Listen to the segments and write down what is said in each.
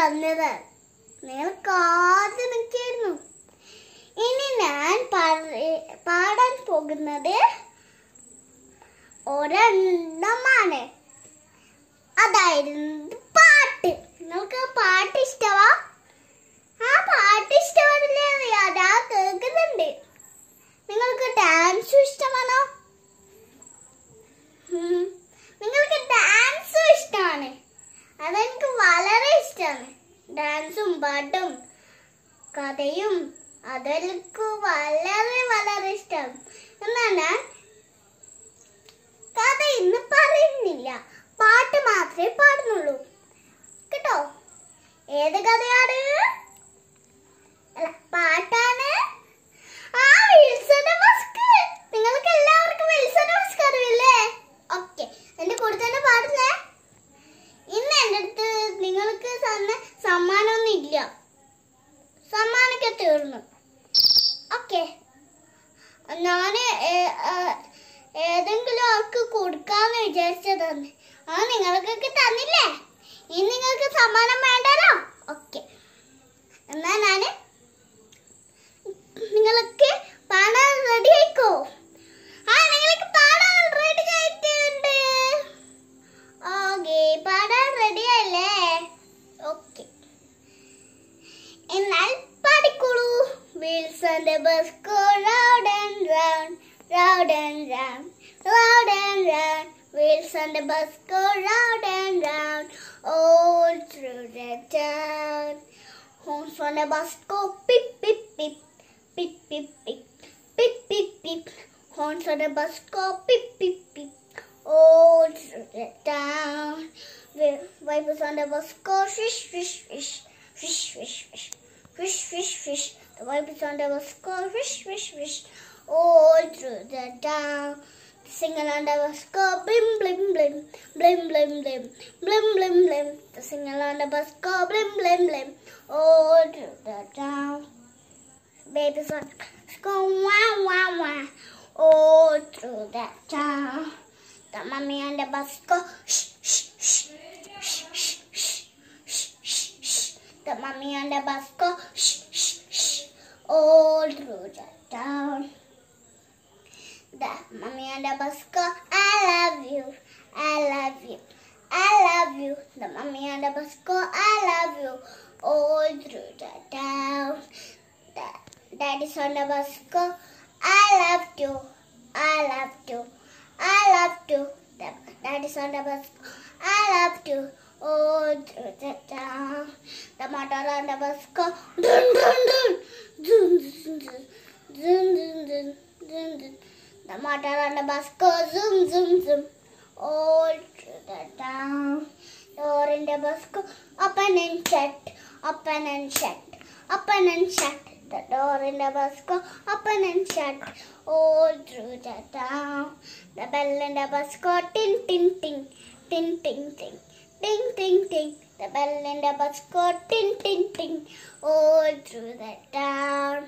വന്നത്. നിങ്ങൾ കാത്തു നിൽക്കായിരുന്നു. ഇനി ഞാൻ പാടാൻ പോകുന്നത് ഒരെണ്ണമാണ്. അതായിരുന്നു അതെനിക്ക് വളരെ ഇഷ്ടമാണ് ഡാൻസും പാട്ടും കഥയും അതെനിക്ക് വളരെ വളരെ ഇഷ്ടം എന്നാണ് കഥ ഇന്ന് പറയുന്നില്ല. പാട്ട് മാത്രമേ പാടുന്നുള്ളൂ. കേട്ടോ? ഏത് കഥയാണ് സമ്മാനമൊന്നും ഇല്ല സമ്മാനമൊക്കെ തീർന്നു. ഓക്കെ. ഞാൻ ഏതെങ്കിലും ആൾക്ക് കൊടുക്കാന്ന് വിചാരിച്ചതാണ്. ആ നിങ്ങൾക്കൊക്കെ തന്നില്ലേ? ഇനി നിങ്ങൾക്ക് സമ്മാനം വേണ്ടല്ലോ and the bus go round and round, round and round, round and round. Wheels on the bus go round and round, all through the town. Horns on the bus go beep, beep, beep, beep, beep, beep, beep, beep, beep. Horns on the bus go beep, beep, beep, all through the town. Wipers on the bus go swish, swish, swish, swish, swish, swish, swish, swish, swish the on the bus go swish swish swish all through the town Singing on the bus go blim blim blim. Blim blim blim. Blim blim blim. The singer on the bus go blim blim blim. All through the town on the bus go wah wah wah. All through the town the mommy on the bus go shh shh shh the mommy on the bus go shh shh all through the town the mommy on the bus go, I love you, I love you, I love you. The mommy on the bus go, I love you, all through the town. The daddy's on the bus go, I love you, I love you, I love you. The daddy's on the bus go, I love you, all through the town. மாட்டாரா அந்த பஸ்க்கு மாட்டாரா அந்த பஸ்க்கு ஜும் ஜும் ஜும் ഡോറിൻ്റെ ബസ്ക് open and shut, open and shut, open and shut. The door in the bus go open and shut all through the town. The bell in the bus go ting ting ting, ting. Ting ting, ting. Ting ting. ting. The bell in the bus go ting, ting, ting, all through the town.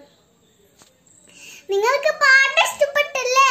നിങ്ങൾക്ക് പാട്ട് ഇഷ്ടപ്പെട്ടല്ലേ